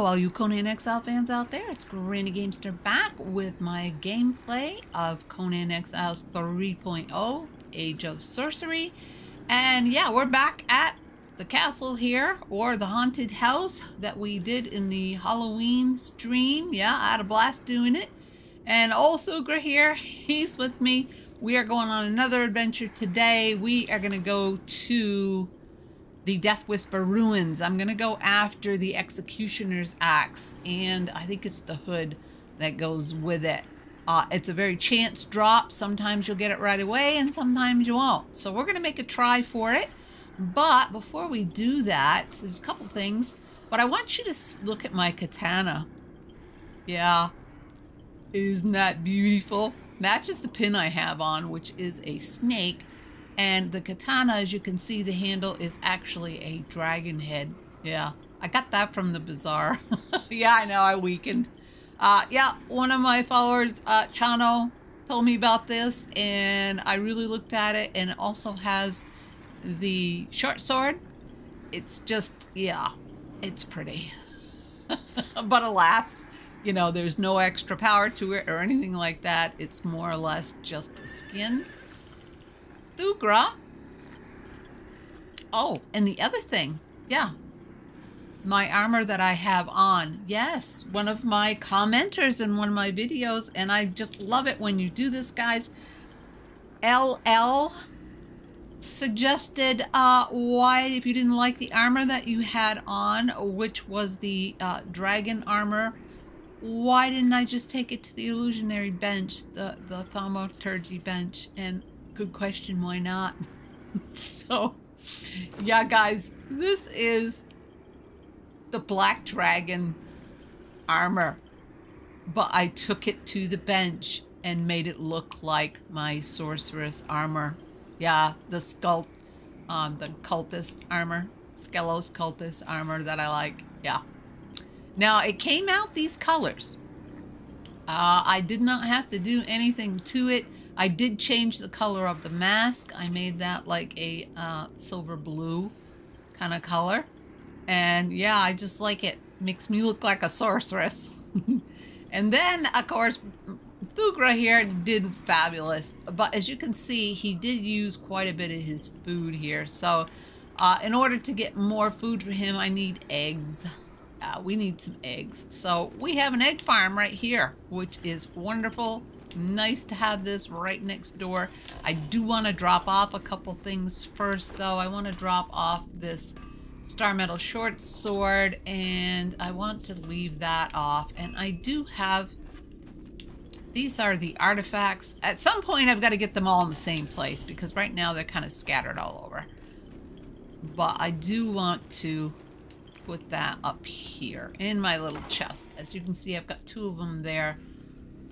All you Conan Exile fans out there. It's Granny Gamester back with my gameplay of Conan Exiles 3.0 Age of Sorcery. And yeah, we're back at the castle here, or the haunted house that we did in the Halloween stream. Yeah, I had a blast doing it. And old Thugra here, he's with me. We are going on another adventure today. We are going to go to the Deathwhisper ruins. I'm going to go after the Executioner's Axe, and I think it's the hood that goes with it. Uh, it's a very chance drop. Sometimes you'll get it right away, and sometimes you won't. So we're going to make a try for it. But before we do that, there's a couple things. But I want you to look at my katana. Yeah. Isn't that beautiful? Matches the pin I have on, which is a snake and the katana, as you can see, the handle is actually a dragon head. Yeah, I got that from the bazaar. yeah, I know, I weakened. Uh, yeah, one of my followers, uh, Chano, told me about this, and I really looked at it, and it also has the short sword. It's just, yeah, it's pretty. but alas, you know, there's no extra power to it or anything like that. It's more or less just a skin. Thugra. Oh, and the other thing, yeah, my armor that I have on. Yes, one of my commenters in one of my videos, and I just love it when you do this, guys. LL suggested uh, why, if you didn't like the armor that you had on, which was the uh, dragon armor, why didn't I just take it to the illusionary bench, the, the thaumaturgy bench, and good question. Why not? so, yeah, guys, this is the Black Dragon armor, but I took it to the bench and made it look like my sorceress armor. Yeah, the skull, um, the cultist armor, Skelos cultist armor that I like. Yeah. Now it came out these colors. Uh, I did not have to do anything to it. I did change the color of the mask. I made that like a uh, silver blue kind of color. And yeah, I just like it. Makes me look like a sorceress. and then, of course, Thugra here did fabulous. But as you can see, he did use quite a bit of his food here. So uh, in order to get more food for him, I need eggs. Uh, we need some eggs. So we have an egg farm right here, which is wonderful nice to have this right next door. I do want to drop off a couple things first, though. I want to drop off this Star Metal Short Sword, and I want to leave that off. And I do have... These are the artifacts. At some point, I've got to get them all in the same place, because right now they're kind of scattered all over. But I do want to put that up here in my little chest. As you can see, I've got two of them there.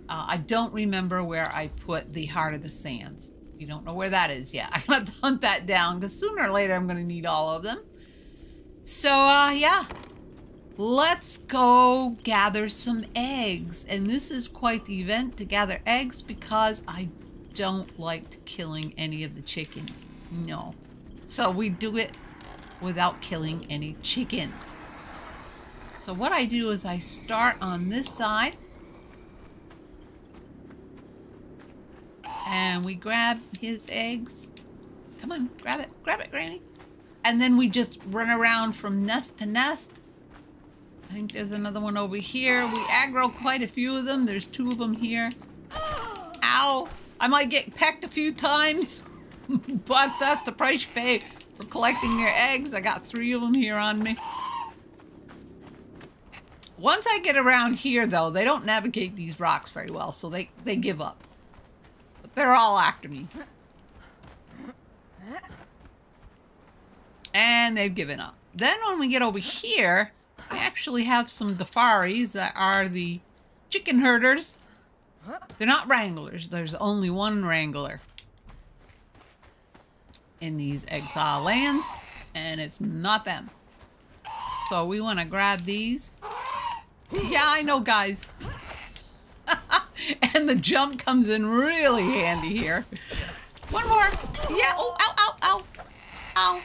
Uh, I don't remember where I put the Heart of the Sands. You don't know where that is yet. I'm going to hunt that down because sooner or later I'm going to need all of them. So, uh, yeah. Let's go gather some eggs. And this is quite the event to gather eggs because I don't like killing any of the chickens. No. So we do it without killing any chickens. So what I do is I start on this side And we grab his eggs. Come on, grab it. Grab it, Granny. And then we just run around from nest to nest. I think there's another one over here. We aggro quite a few of them. There's two of them here. Ow! I might get pecked a few times. but that's the price you pay for collecting their eggs. I got three of them here on me. Once I get around here, though, they don't navigate these rocks very well, so they, they give up. They're all after me. And they've given up. Then when we get over here, I actually have some Darfaris that are the chicken herders. They're not wranglers. There's only one wrangler in these exile lands, and it's not them. So we want to grab these. Yeah, I know, guys. and the jump comes in really handy here. One more. Yeah. Oh, ow, ow, ow. Ow.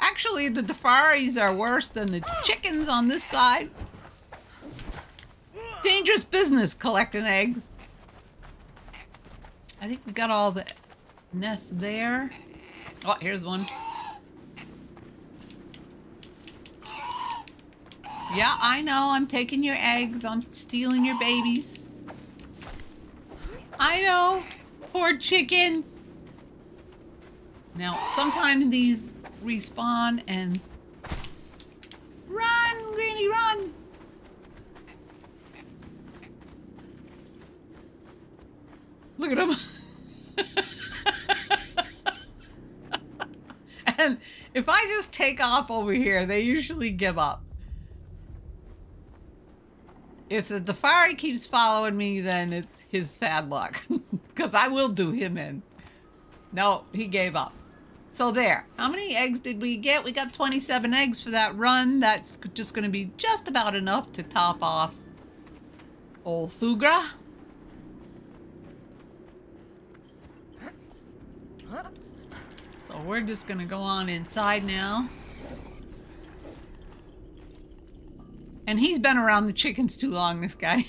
Actually, the Darfaris are worse than the chickens on this side. dangerous business collecting eggs. I think we got all the nests there. Oh, here's one. Yeah, I know. I'm taking your eggs. I'm stealing your babies. I know. Poor chickens. Now, sometimes these respawn and... Run, Granny, run! Look at him. and if I just take off over here, they usually give up. If the Darfari keeps following me, then it's his sad luck. Because I will do him in. No, he gave up. So there. How many eggs did we get? We got 27 eggs for that run. That's just going to be just about enough to top off old Thugra. So we're just going to go on inside now. And he's been around the chickens too long, this guy.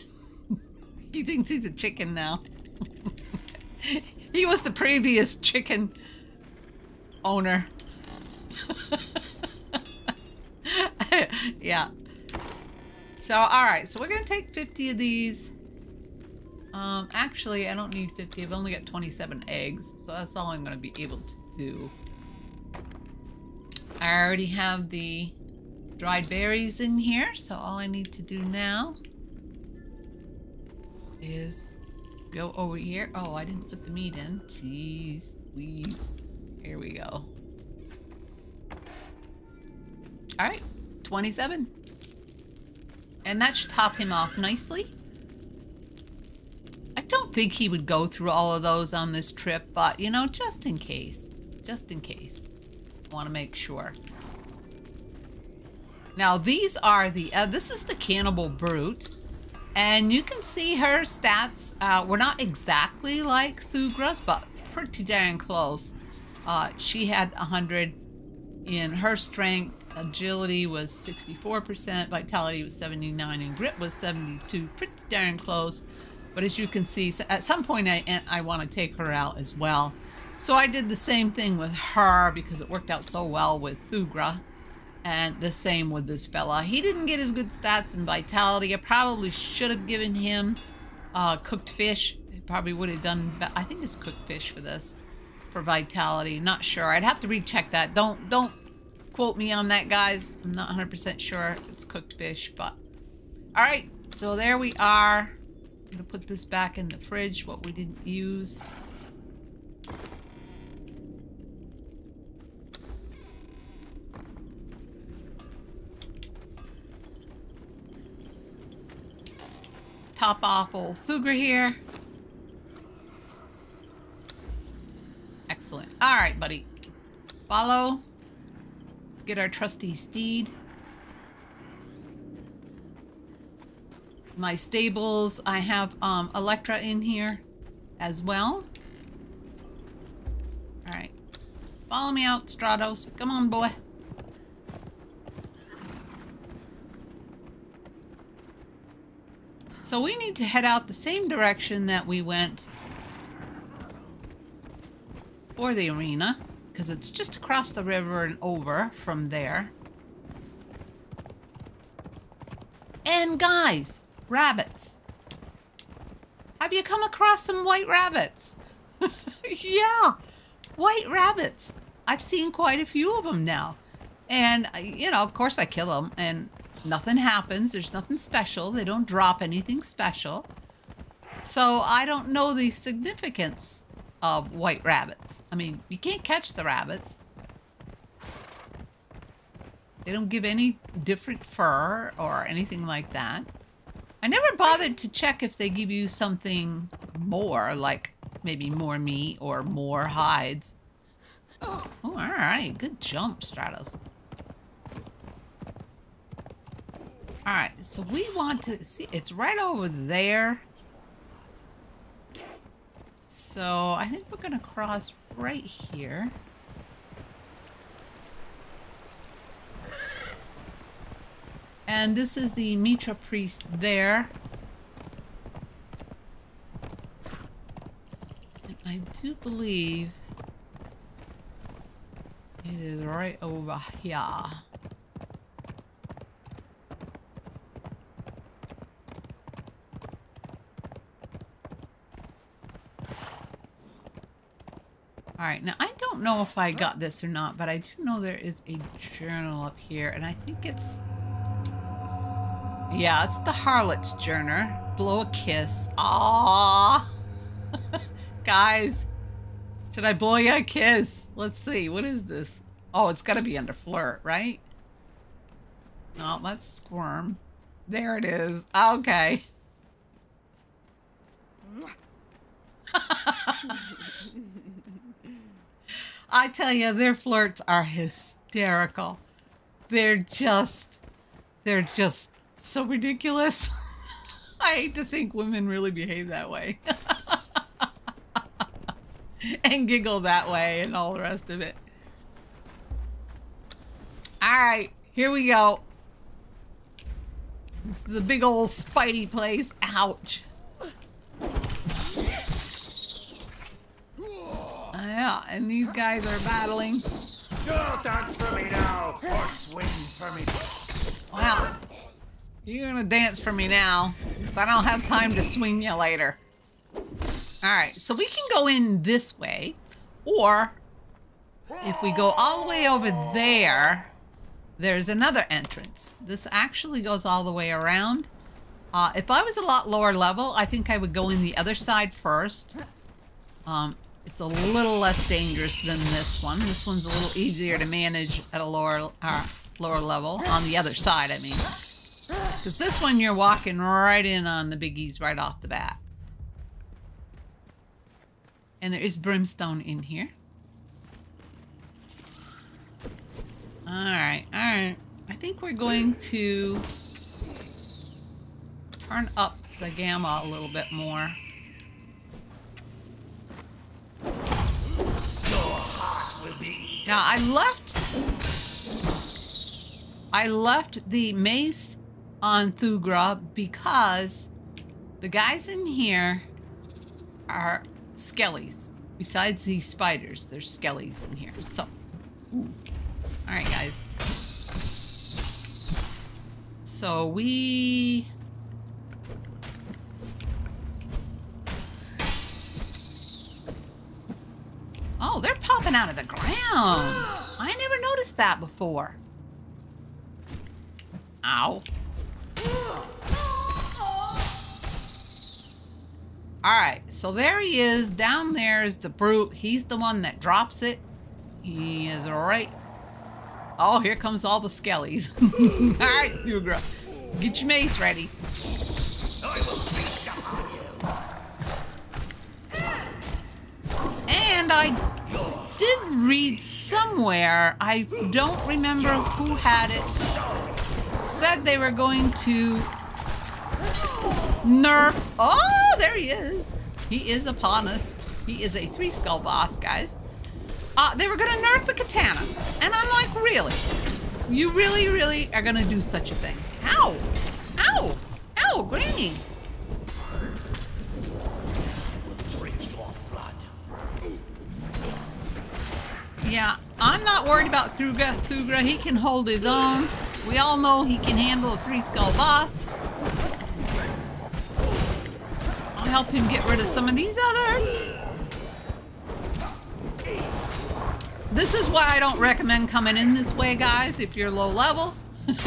he thinks he's a chicken now. he was the previous chicken owner. yeah. So, alright, so we're going to take 50 of these. Um, actually, I don't need 50. I've only got 27 eggs, so that's all I'm going to be able to do. I already have the dried berries in here, so all I need to do now is go over here. Oh, I didn't put the meat in. Jeez, please. Here we go. All right, 27. And that should top him off nicely. I don't think he would go through all of those on this trip, but you know, just in case, just in case, want to make sure. Now these are the, uh, this is the Cannibal Brute. And you can see her stats uh, were not exactly like Thugra's, but pretty darn close. Uh, she had 100 in her strength. Agility was 64%, vitality was 79, and grit was 72. Pretty darn close. But as you can see, at some point I, I want to take her out as well. So I did the same thing with her because it worked out so well with Thugra. And the same with this fella. He didn't get as good stats and vitality. I probably should have given him uh, cooked fish. Probably would have done. I think it's cooked fish for this, for vitality. Not sure. I'd have to recheck that. Don't don't quote me on that, guys. I'm not 100% sure it's cooked fish, but all right. So there we are. I'm gonna put this back in the fridge. What we didn't use. Off old Thugra here. Excellent. All right, buddy. Follow. Get our trusty steed. My stables, I have um, Electra in here as well. All right. Follow me out, Stratos. Come on, boy. So we need to head out the same direction that we went for the arena, because it's just across the river and over from there. And guys, rabbits. Have you come across some white rabbits? yeah, white rabbits. I've seen quite a few of them now. And, you know, of course I kill them. And Nothing happens. There's nothing special. They don't drop anything special. So I don't know the significance of white rabbits. I mean, you can't catch the rabbits. They don't give any different fur or anything like that. I never bothered to check if they give you something more, like maybe more meat or more hides. Oh, all right. Good jump, Stratos. All right, so we want to see, it's right over there. So I think we're gonna cross right here. And this is the Mitra priest there. And I do believe it is right over here. Alright, now I don't know if I got this or not, but I do know there is a journal up here, and I think it's... Yeah, it's the Harlot's Journal. Blow a kiss. Aww! Guys, should I blow you a kiss? Let's see, what is this? Oh, it's gotta be under flirt, right? Oh, let's squirm. There it is. Okay. I tell you, their flirts are hysterical. They're just, they're just so ridiculous. I hate to think women really behave that way. and giggle that way and all the rest of it. All right, here we go. The big old Spidey place. Ouch. Yeah, and these guys are battling. Go dance for me now, or swing for me. Well, you're gonna dance for me now, because I don't have time to swing you later. Alright, so we can go in this way, or if we go all the way over there, there's another entrance. This actually goes all the way around. Uh, if I was a lot lower level, I think I would go in the other side first. Um, it's a little less dangerous than this one. This one's a little easier to manage at a lower uh, lower level. On the other side, I mean. Because this one, you're walking right in on the biggies right off the bat. And there is brimstone in here. Alright, alright. I think we're going to turn up the gamma a little bit more. Now I left I left the mace on Thugra because the guys in here are skellies. Besides these spiders, there's skellies in here. So, all right, guys. So we. Popping out of the ground. I never noticed that before. Ow. Alright, so there he is. Down there is the brute. He's the one that drops it. He is right. Oh, here comes all the skellies. Alright, Thugra. Get your mace ready. And I did read somewhere, I don't remember who had it, said they were going to nerf. Oh, there he is. He is upon us. He is a three skull boss, guys. Uh, they were going to nerf the katana. And I'm like, really? You really, really are going to do such a thing? Ow! Ow! Ow, Granny! Yeah, I'm not worried about Thugra. Thugra, he can hold his own. We all know he can handle a three skull boss. I'll help him get rid of some of these others. This is why I don't recommend coming in this way, guys, if you're low level.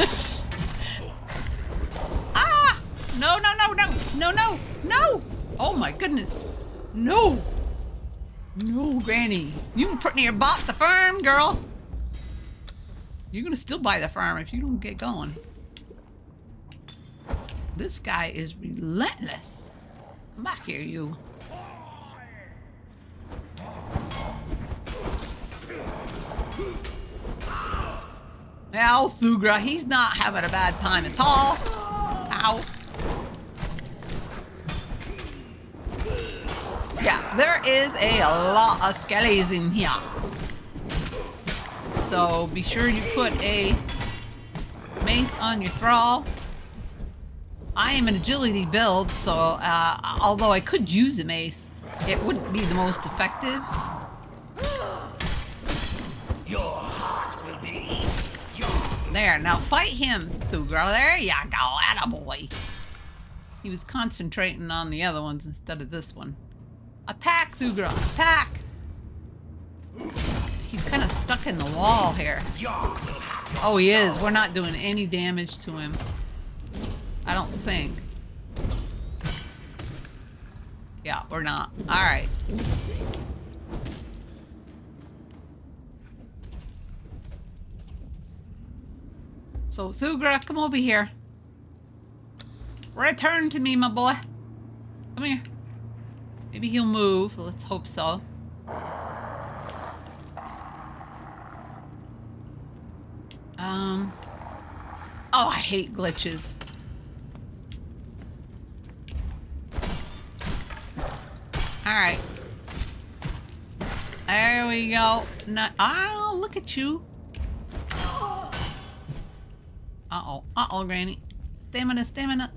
ah! No, no, no, no, no, no, no! Oh my goodness. No! No, Granny. You put your bought the farm, girl. You're gonna still buy the farm if you don't get going. This guy is relentless. Come back here, you. Ow, Thugra, he's not having a bad time at all. Ow. Yeah, there is a lot of skellies in here. So be sure you put a mace on your thrall. I am an agility build, so uh, although I could use a mace, it wouldn't be the most effective. Your heart will be There, now fight him, Thugra. There you go, attaboy. He was concentrating on the other ones instead of this one. Attack, Thugra, attack! He's kind of stuck in the wall here. Oh, he is. We're not doing any damage to him. I don't think. Yeah, we're not. Alright. So, Thugra, come over here. Return to me, my boy. Come here. Maybe he'll move. Let's hope so. Um. Oh, I hate glitches. Alright. There we go. No, oh, look at you. Uh-oh. Uh-oh, Granny. Stamina, stamina.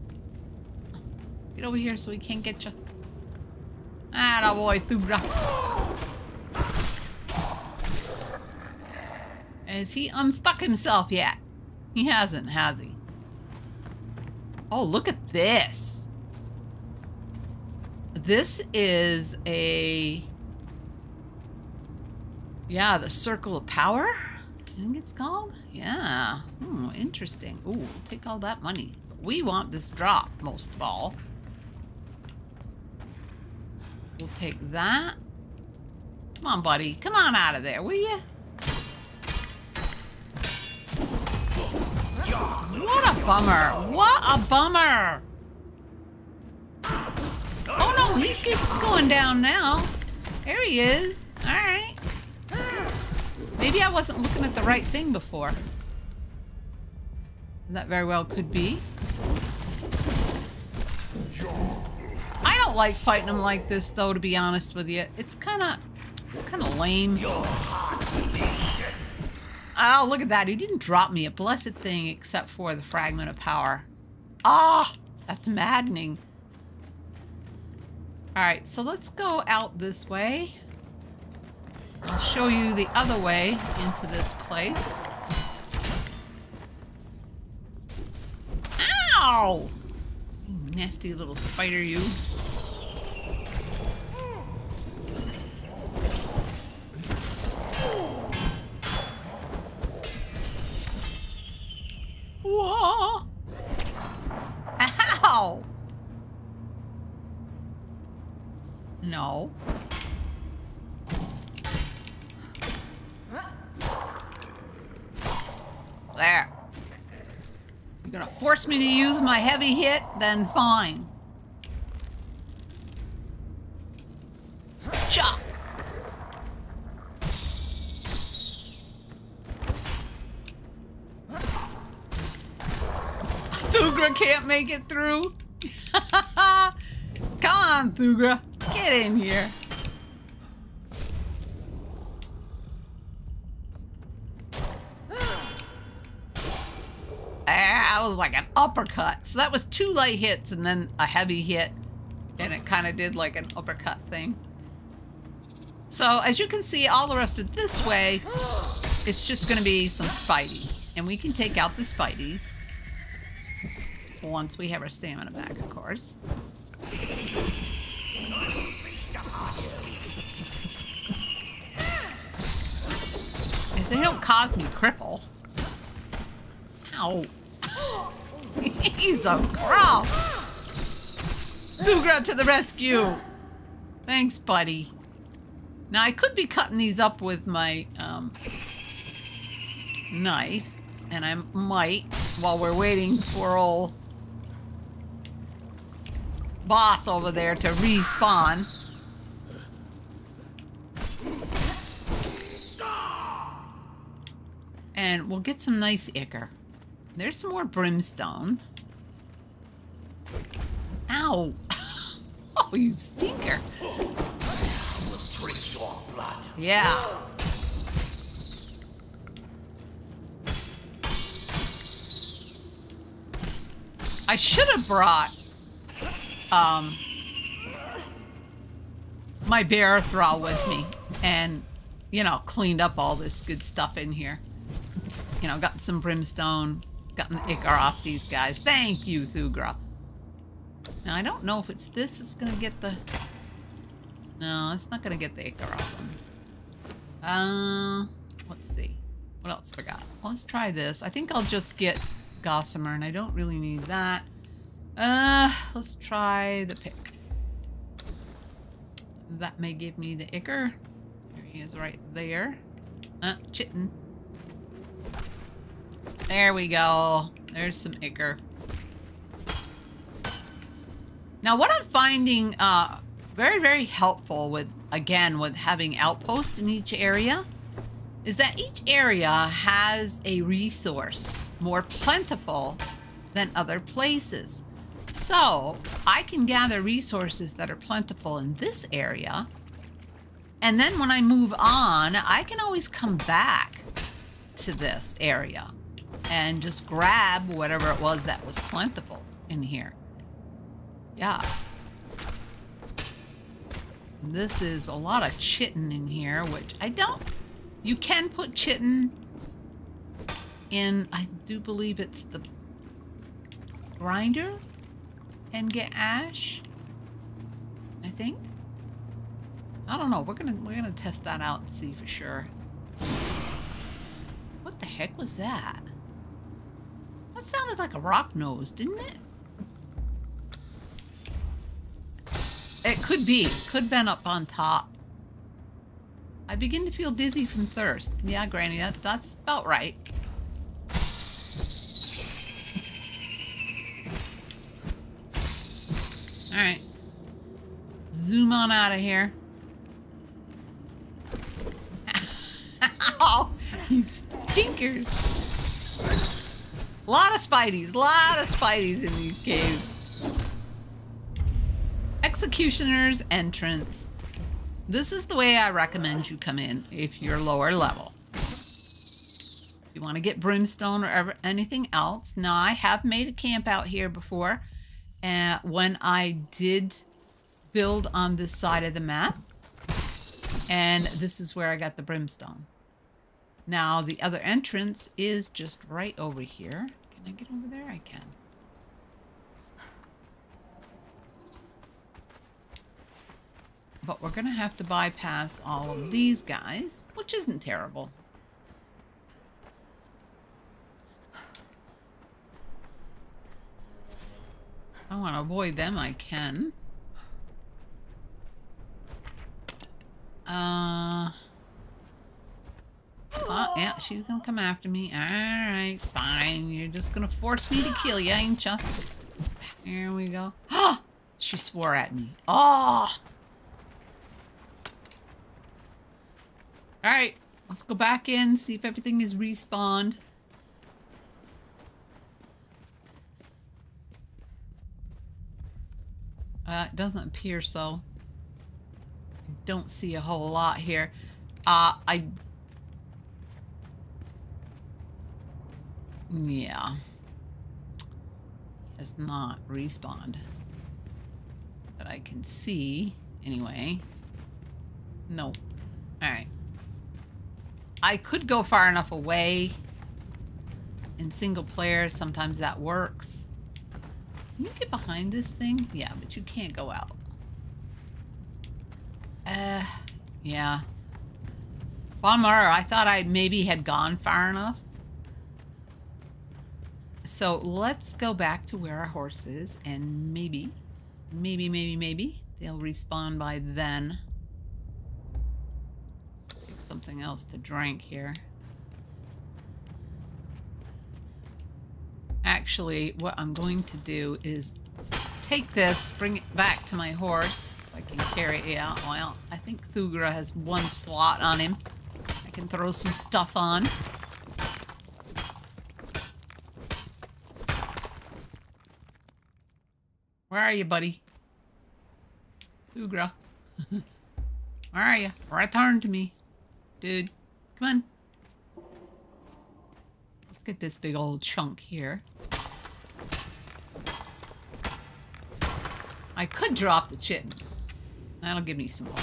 Get over here so we can't get you. Ah, boy, Thugra. Has he unstuck himself yet? He hasn't, has he? Oh, look at this. This is a... Yeah, the Circle of Power? I think it's called? Yeah. Hmm, interesting. Ooh, take all that money. We want this drop, most of all. We'll take that. Come on, buddy. Come on out of there, will you? What a bummer. What a bummer. Oh no, he's, he's going down now. There he is. All right. Maybe I wasn't looking at the right thing before. That very well could be. Don't like fighting them like this, though, to be honest with you. It's kind of, it's kind of lame. Oh, look at that. He didn't drop me a blessed thing except for the fragment of power. Ah, oh, that's maddening. All right, so let's go out this way. I'll show you the other way into this place. Ow! Nasty little spider, you. Ow! No. There. You're gonna force me to use my heavy hit? Then fine. Make it through. Come on, Thugra. Get in here. Ah, that was like an uppercut. So that was two light hits and then a heavy hit. And it kind of did like an uppercut thing. So as you can see, all the rest of this way, it's just going to be some Spideys. And we can take out the Spideys. Once we have our stamina back, of course. If they don't cause me cripple. Ow. He's a crow. Thugra to the rescue. Thanks, buddy. Now, I could be cutting these up with my um, knife, and I might while we're waiting for old boss over there to respawn. And we'll get some nice ichor. There's some more brimstone. Ow! oh, you stinker. Yeah. I should have brought um my bear thrall with me and, you know, cleaned up all this good stuff in here. You know, gotten some brimstone, gotten the ichor off these guys. Thank you, Thugra. Now, I don't know if it's this that's going to get the... No, it's not going to get the ichor off them. Uh, let's see. What else we got? let's try this. I think I'll just get Gossamer, and I don't really need that. Uh, let's try the pick. That may give me the ichor. There he is right there. Uh. There we go. There's some ichor. Now, what I'm finding uh, very, very helpful with, again, with having outposts in each area is that each area has a resource more plentiful than other places. So I can gather resources that are plentiful in this area. And then when I move on, I can always come back to this area and just grab whatever it was that was plentiful in here. Yeah. This is a lot of chitin in here, which I don't... You can put chitin in, I do believe it's the grinder and get ash. I think. I don't know. We're gonna we're gonna test that out and see for sure. What the heck was that? That sounded like a rocknose, didn't it? It could be. Could been up on top. I begin to feel dizzy from thirst. Yeah, Granny, that, that's about right. Alright. Zoom on out of here. oh, you stinkers. A lot of spideys. A lot of spideys in these caves. Executioner's entrance. This is the way I recommend you come in if you're lower level. If you want to get brimstone or ever, anything else. Now, I have made a camp out here before when I did build on this side of the map. And this is where I got the brimstone. Now, the other entrance is just right over here. Can I get over there? I can. But we're going to have to bypass all of these guys, which isn't terrible. I want to avoid them, I can. Uh... Oh, yeah, she's gonna come after me. Alright, fine. You're just gonna force me to kill you, ain't ya? Here we go. Oh! She swore at me. Oh! Alright, let's go back in, see if everything is respawned. Uh, it doesn't appear so. I don't see a whole lot here. Uh, I... Yeah. Has not respawned. That I can see, anyway. No. Alright. I could go far enough away in single player. Sometimes that works. Can you get behind this thing? Yeah, but you can't go out. Uh, yeah. Bummer. I thought I maybe had gone far enough. So let's go back to where our horse is and maybe, maybe, maybe, maybe they'll respawn by then. Take something else to drink here. Actually what I'm going to do is take this, bring it back to my horse. I can carry it out. Well, I think Thugra has one slot on him. I can throw some stuff on. Where are you, buddy? Thugra. Where are you? Return to me. Dude, come on. Get this big old chunk here. I could drop the chitin. That'll give me some more.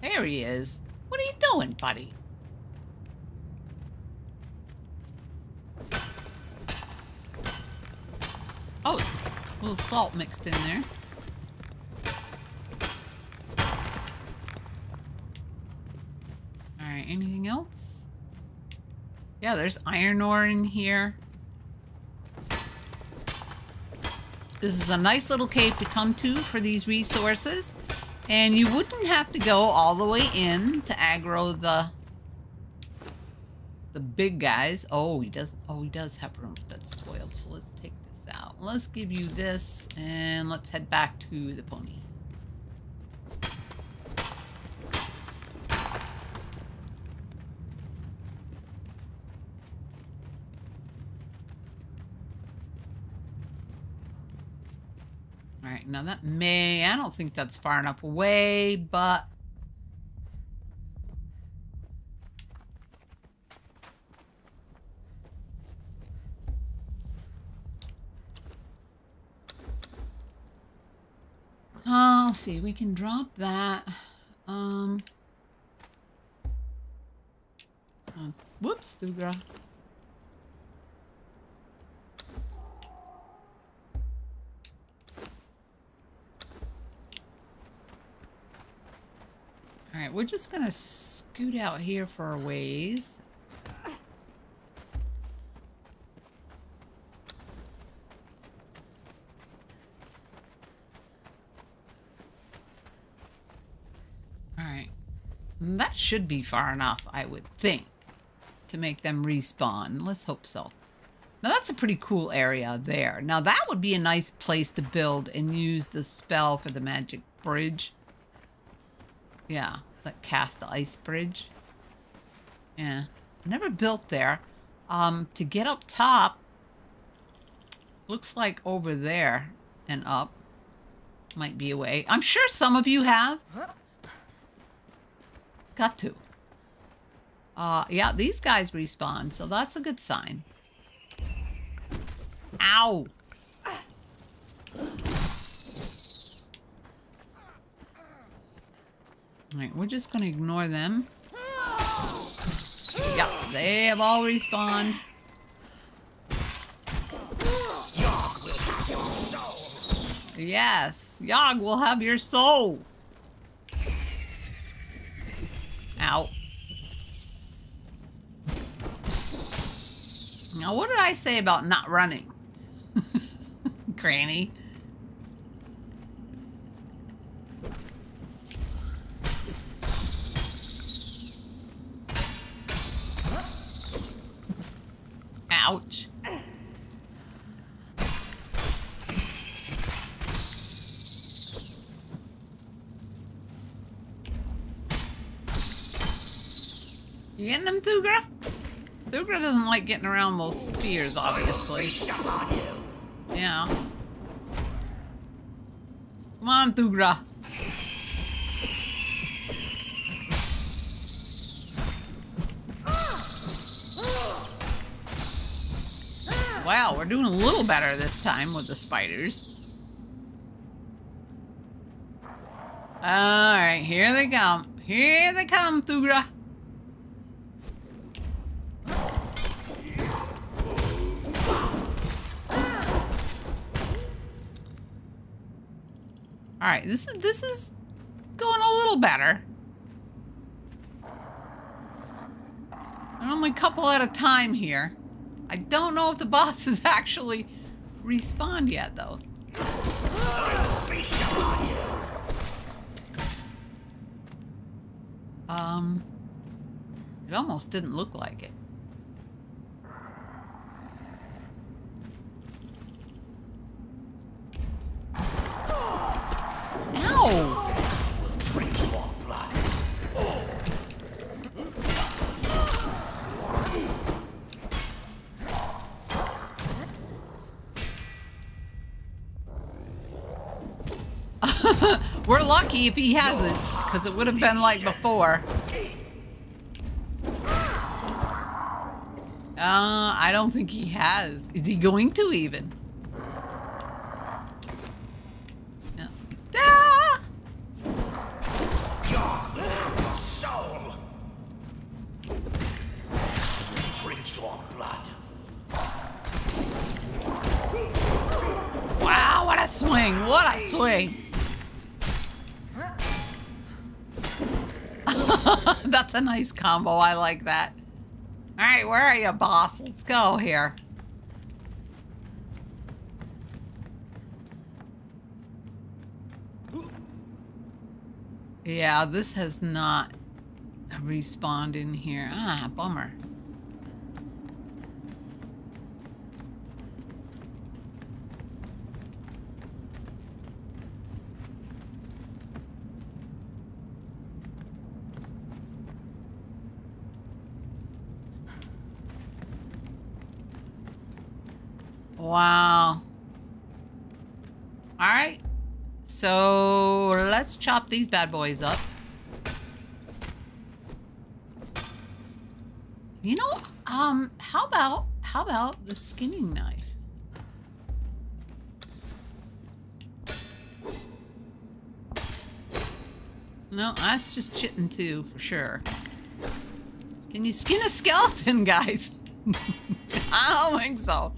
There he is. What are you doing, buddy? Oh, a little salt mixed in there. Alright, anything else? Yeah, there's iron ore in here. This is a nice little cave to come to for these resources. And you wouldn't have to go all the way in to aggro the the big guys. Oh, he does oh he does have room that's spoiled. So let's take this out. Let's give you this and let's head back to the pony. Right, now that may, I don't think that's far enough away, but. Oh, let's see, we can drop that. Um. uh, whoops, Thugra. We're just gonna scoot out here for a ways. All right, that should be far enough, I would think, to make them respawn. Let's hope so. Now that's a pretty cool area there. Now that would be a nice place to build and use the spell for the magic bridge. Yeah, that cast the ice bridge. Yeah, never built there. Um, to get up top, looks like over there and up might be a way. I'm sure some of you have. Got to. Uh, yeah, these guys respawn, so that's a good sign. Ow! Alright, we're just gonna ignore them. Yep, they have all respawned. Yes, Yogg will have your soul. Ow. Now, what did I say about not running? Granny. Ouch. You getting them, Thugra? Thugra doesn't like getting around those spears, obviously. Yeah. Come on, Thugra. We're doing a little better this time with the spiders. Alright, here they come. Here they come, Thugra. Alright, this is this is going a little better. And only a couple at a time here. I don't know if the boss has actually respawned yet, though. Um, it almost didn't look like it. Ow! We're lucky if he hasn't, because it would have been like before. Uh, I don't think he has. Is he going to even? That's a nice combo. I like that. All right, where are you, boss? Let's go here. Yeah, this has not respawned in here. Ah, bummer. Wow. All right. So let's chop these bad boys up. You know, um, how about how about the skinning knife? No, that's just chitin too, for sure. Can you skin a skeleton, guys? I don't think so.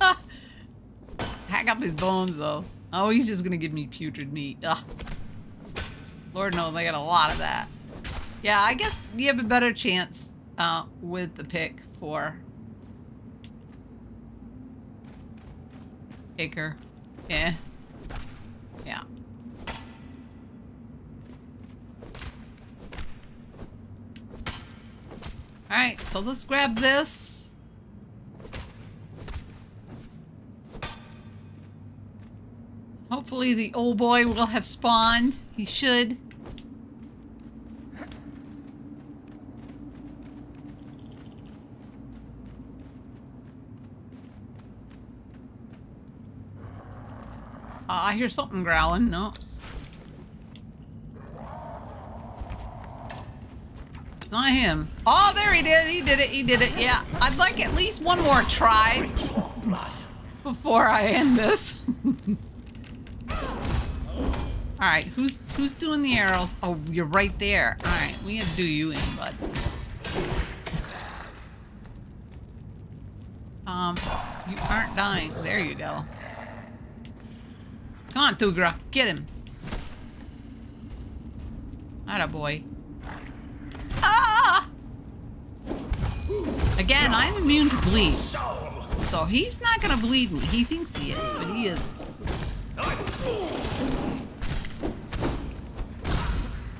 Hack up his bones, though. Oh, he's just gonna give me putrid meat. Ugh. Lord knows I got a lot of that. Yeah, I guess you have a better chance uh, with the pick for ichor. Yeah. Yeah. Alright, so let's grab this. Hopefully the old boy will have spawned. He should. Uh, I hear something growling. No. Not him. Oh, there he did. He did it. He did it. Yeah. I'd like at least one more try before I end this. All right, who's who's doing the arrows? Oh, you're right there. All right, we gotta do you in, bud. Um, you aren't dying. There you go. Come on, Thugra, get him. Atta boy. Again, I'm immune to bleed. So he's not gonna bleed me. He thinks he is, but he isn't.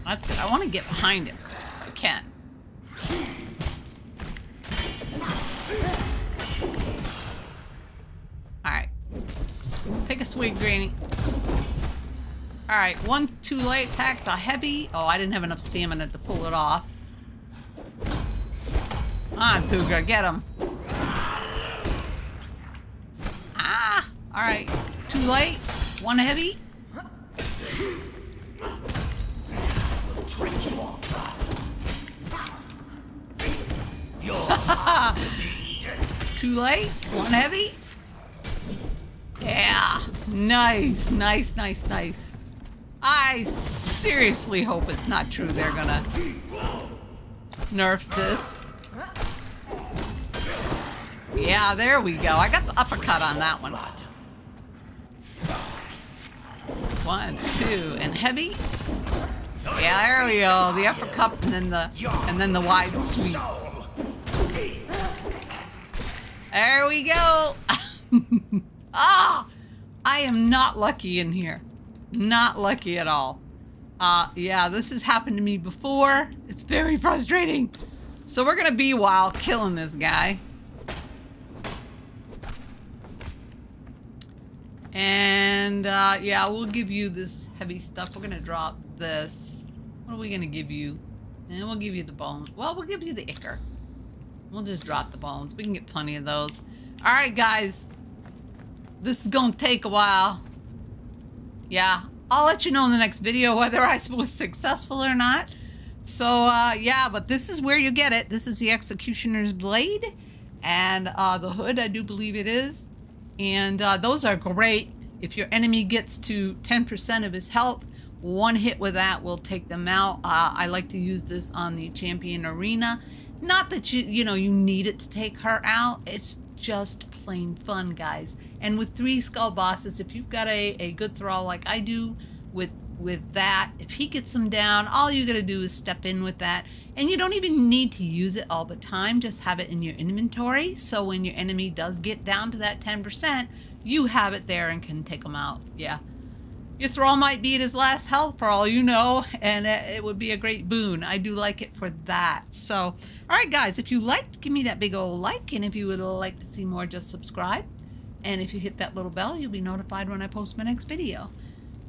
That's it. I want to get behind him. I can. Alright. Take a swig, Granny. Alright, one too late attacks a heavy. Oh, I didn't have enough stamina to pull it off. On, Thugra, get him. Ah! Alright. Too late. One heavy. Too late. One heavy. Yeah. Nice, nice, nice, nice. I seriously hope it's not true they're gonna nerf this. Yeah, there we go. I got the uppercut on that one. One, two, and heavy. Yeah, there we go. The uppercut and then the and then the wide sweep. There we go. ah, I am not lucky in here. Not lucky at all. Uh, yeah, this has happened to me before. It's very frustrating. So we're gonna be while killing this guy. And uh, yeah, we'll give you this heavy stuff. We're gonna drop this. What are we gonna give you? And we'll give you the bones. Well, we'll give you the ichor. We'll just drop the bones. We can get plenty of those. All right, guys. This is gonna take a while. Yeah, I'll let you know in the next video whether I was successful or not. So, uh, yeah, but this is where you get it. This is the Executioner's Blade. And uh, the hood, I do believe it is. And uh, those are great. If your enemy gets to 10% of his health, one hit with that will take them out. Uh, I like to use this on the champion arena. Not that you, you know, you need it to take her out. It's just plain fun, guys. And with three skull bosses, if you've got a, a good thrall like I do with with that, if he gets them down, all you gotta do is step in with that. And you don't even need to use it all the time, just have it in your inventory. So when your enemy does get down to that 10%, you have it there and can take them out. Yeah. Your thrall might be at his last health for all you know, and it would be a great boon. I do like it for that. So, all right, guys, if you liked, give me that big old like, and if you would like to see more, just subscribe. And if you hit that little bell, you'll be notified when I post my next video.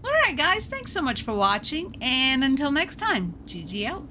All right, guys, thanks so much for watching, and until next time, GG out.